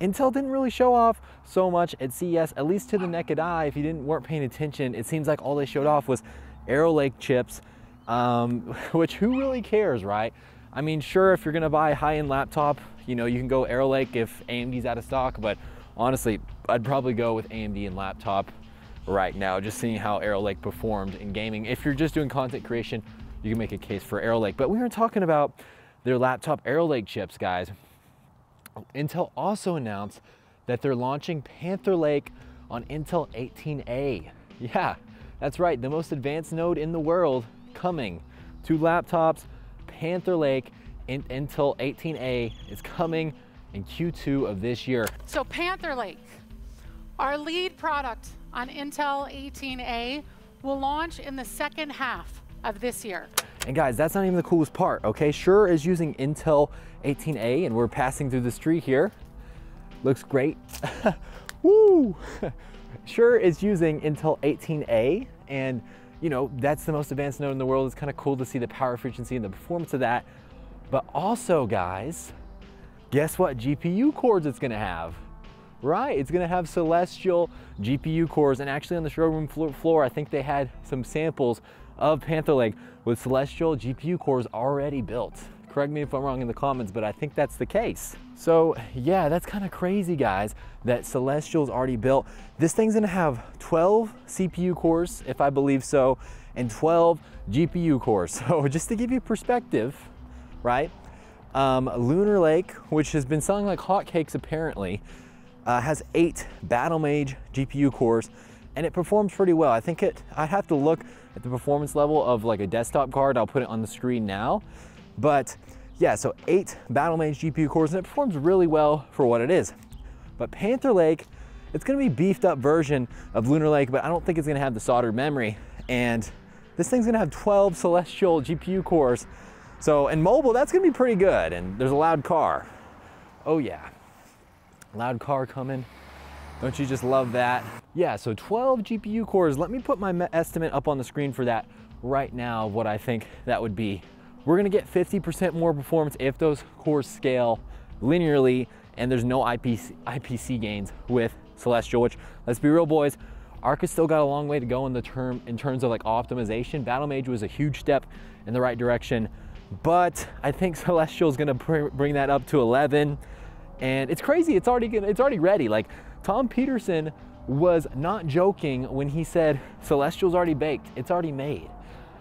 Intel didn't really show off so much at CES, at least to the naked eye. If you didn't weren't paying attention, it seems like all they showed off was Arrow Lake chips, um, which who really cares, right? I mean, sure, if you're gonna buy a high-end laptop, you know, you can go Arrow Lake if AMD's out of stock, but honestly, I'd probably go with AMD and laptop right now, just seeing how Arrow Lake performed in gaming. If you're just doing content creation, you can make a case for Arrow Lake. But we were talking about their laptop Arrow Lake chips, guys. Intel also announced that they're launching Panther Lake on Intel 18A. Yeah, that's right, the most advanced node in the world coming to laptops. Panther Lake in Intel 18A is coming in Q2 of this year. So Panther Lake, our lead product on Intel 18A, will launch in the second half of this year. And guys, that's not even the coolest part, okay? Sure is using Intel 18A and we're passing through the street here. Looks great. Woo! Shure is using Intel 18A and you know, that's the most advanced node in the world. It's kind of cool to see the power efficiency and the performance of that. But also guys, guess what GPU cores it's gonna have? Right, it's gonna have Celestial GPU cores and actually on the showroom floor, I think they had some samples of Panther Lake with Celestial GPU cores already built. Correct me if I'm wrong in the comments, but I think that's the case. So yeah, that's kind of crazy guys that Celestial's already built. This thing's gonna have 12 CPU cores, if I believe so, and 12 GPU cores. So just to give you perspective, right? Um, Lunar Lake, which has been selling like hotcakes apparently, uh, has eight Battlemage GPU cores and it performs pretty well. I think it, I'd have to look at the performance level of like a desktop card. I'll put it on the screen now. But yeah, so eight Battlemage GPU cores and it performs really well for what it is. But Panther Lake, it's gonna be beefed up version of Lunar Lake, but I don't think it's gonna have the soldered memory. And this thing's gonna have 12 Celestial GPU cores. So in mobile, that's gonna be pretty good. And there's a loud car. Oh yeah, loud car coming. Don't you just love that? Yeah, so 12 GPU cores. Let me put my estimate up on the screen for that right now, what I think that would be. We're gonna get 50% more performance if those cores scale linearly and there's no IPC, IPC gains with Celestial, which let's be real boys, Arc has still got a long way to go in the term in terms of like optimization. Battlemage was a huge step in the right direction, but I think Celestial is gonna bring that up to 11. And it's crazy, it's already, going it's already ready. Like Tom Petersen was not joking when he said Celestial's already baked, it's already made.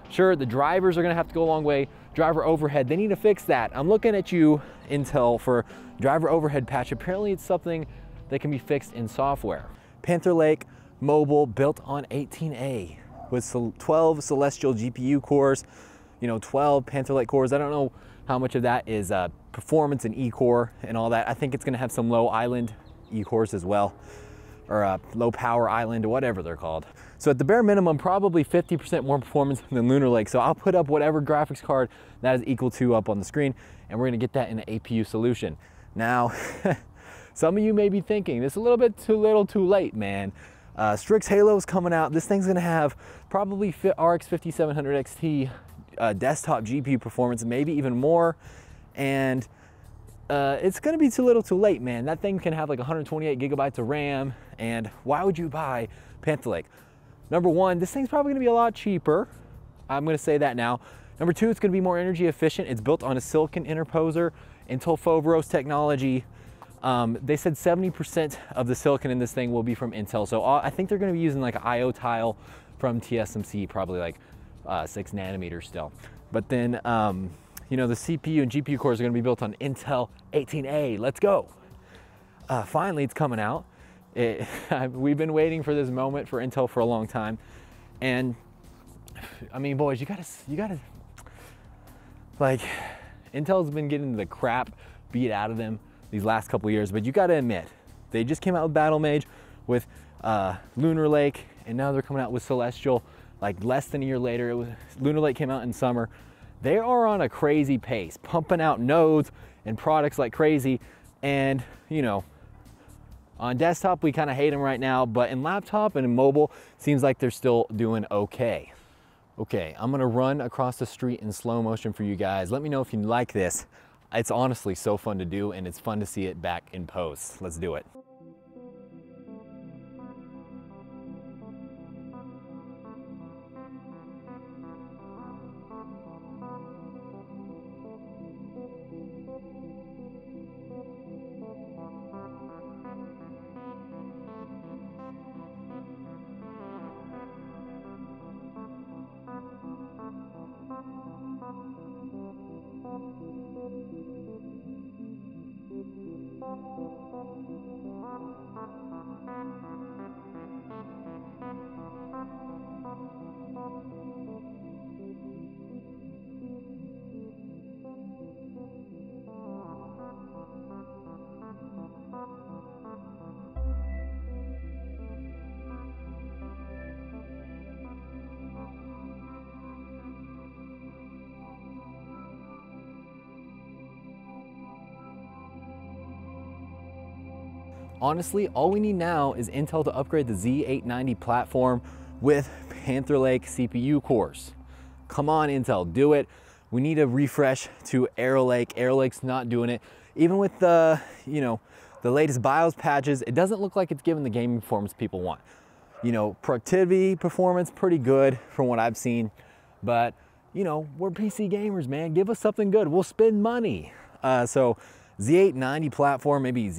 Sure, the drivers are gonna have to go a long way. Driver overhead, they need to fix that. I'm looking at you, Intel, for driver overhead patch. Apparently it's something that can be fixed in software. Panther Lake Mobile built on 18A with 12 Celestial GPU cores, you know, 12 Panther Lake cores. I don't know how much of that is uh, performance and E-core and all that. I think it's gonna have some low island e-cores as well, or a low power island, or whatever they're called. So at the bare minimum, probably 50% more performance than Lunar Lake. So I'll put up whatever graphics card that is equal to up on the screen, and we're gonna get that in an APU solution. Now, some of you may be thinking, this is a little bit too little too late, man. Uh, Strix Halo is coming out. This thing's gonna have probably RX 5700 XT uh, desktop GPU performance, maybe even more. And uh, it's gonna be too little too late, man. That thing can have like 128 gigabytes of RAM, and why would you buy Panther Lake? Number one, this thing's probably gonna be a lot cheaper. I'm gonna say that now. Number two, it's gonna be more energy efficient. It's built on a silicon interposer, Intel Foveros technology. Um, they said 70% of the silicon in this thing will be from Intel. So uh, I think they're gonna be using like IO tile from TSMC, probably like uh, six nanometers still. But then, um, you know, the CPU and GPU cores are gonna be built on Intel 18A. Let's go. Uh, finally, it's coming out. It, we've been waiting for this moment for Intel for a long time. And I mean, boys, you gotta, you gotta, like, Intel's been getting the crap beat out of them these last couple years, but you gotta admit, they just came out with Battlemage, with uh, Lunar Lake, and now they're coming out with Celestial, like less than a year later. It was, Lunar Lake came out in summer. They are on a crazy pace, pumping out nodes and products like crazy. And, you know, on desktop, we kind of hate them right now, but in laptop and in mobile, seems like they're still doing okay. Okay, I'm gonna run across the street in slow motion for you guys. Let me know if you like this. It's honestly so fun to do and it's fun to see it back in post. Let's do it. Honestly, all we need now is Intel to upgrade the Z890 platform with Panther Lake CPU cores. Come on, Intel, do it. We need a refresh to Arrow Lake. Arrow Lake's not doing it. Even with the, you know, the latest BIOS patches, it doesn't look like it's giving the gaming performance people want. You know, productivity, performance, pretty good from what I've seen. But, you know, we're PC gamers, man. Give us something good. We'll spend money. Uh, so Z890 platform, maybe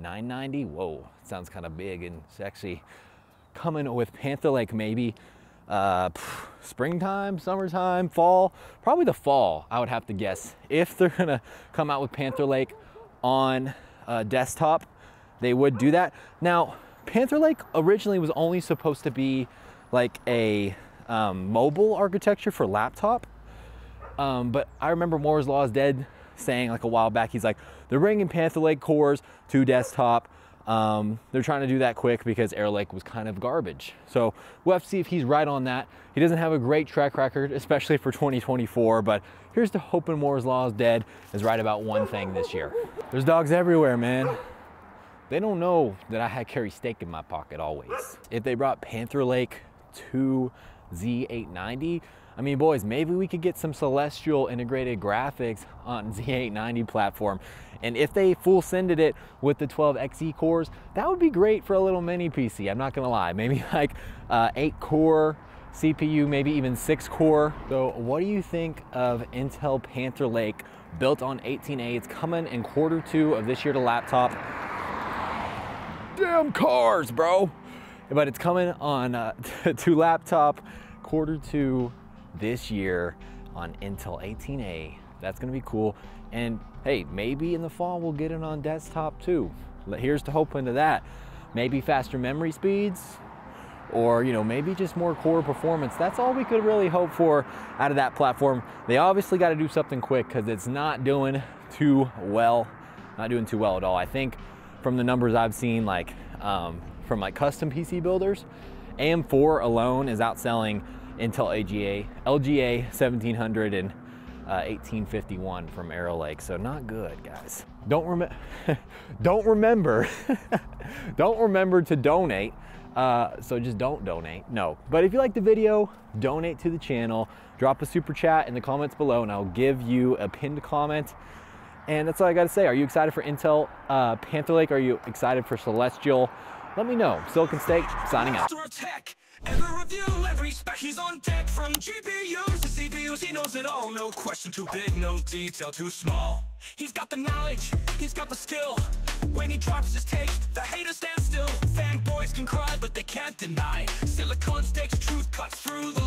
Z990. Whoa, sounds kind of big and sexy. Coming with Panther Lake, maybe uh, springtime, summertime, fall, probably the fall, I would have to guess. If they're gonna come out with Panther Lake on uh, desktop, they would do that. Now, Panther Lake originally was only supposed to be like a um, mobile architecture for laptop. Um, but I remember Moore's Law is dead saying like a while back, he's like, they're bringing Panther Lake cores to desktop. Um, they're trying to do that quick because Arrow Lake was kind of garbage. So we'll have to see if he's right on that. He doesn't have a great track record, especially for 2024, but here's to hoping Moore's Law is dead is right about one thing this year. There's dogs everywhere, man. They don't know that I had carry steak in my pocket always. If they brought Panther Lake to Z890, I mean, boys, maybe we could get some Celestial integrated graphics on Z890 platform. And if they full sended it with the 12XE cores, that would be great for a little mini PC. I'm not gonna lie, maybe like uh, eight core CPU, maybe even six core. So what do you think of Intel Panther Lake built on 18A? It's coming in quarter two of this year to laptop. Damn cars, bro. But it's coming on uh, to laptop quarter two this year on Intel 18A. That's gonna be cool. And hey, maybe in the fall we'll get it on desktop too. Here's to hope into that. Maybe faster memory speeds, or you know maybe just more core performance that's all we could really hope for out of that platform they obviously got to do something quick because it's not doing too well not doing too well at all i think from the numbers i've seen like um, from like custom pc builders am4 alone is outselling Intel AGA, LGA 1700 and uh, 1851 from Arrow Lake. So not good, guys. Don't, rem don't remember, don't remember to donate. Uh, so just don't donate, no. But if you like the video, donate to the channel, drop a super chat in the comments below and I'll give you a pinned comment. And that's all I gotta say. Are you excited for Intel uh, Panther Lake? Are you excited for Celestial? Let me know. Silicon Steak, signing out. Every review, every spec, he's on deck From GPUs to CPUs, he knows it all No question. Too big, no detail too small. He's got the knowledge, he's got the skill. When he drops his take, the haters stand still. Fanboys can cry, but they can't deny. Silicon Steak's truth cuts through the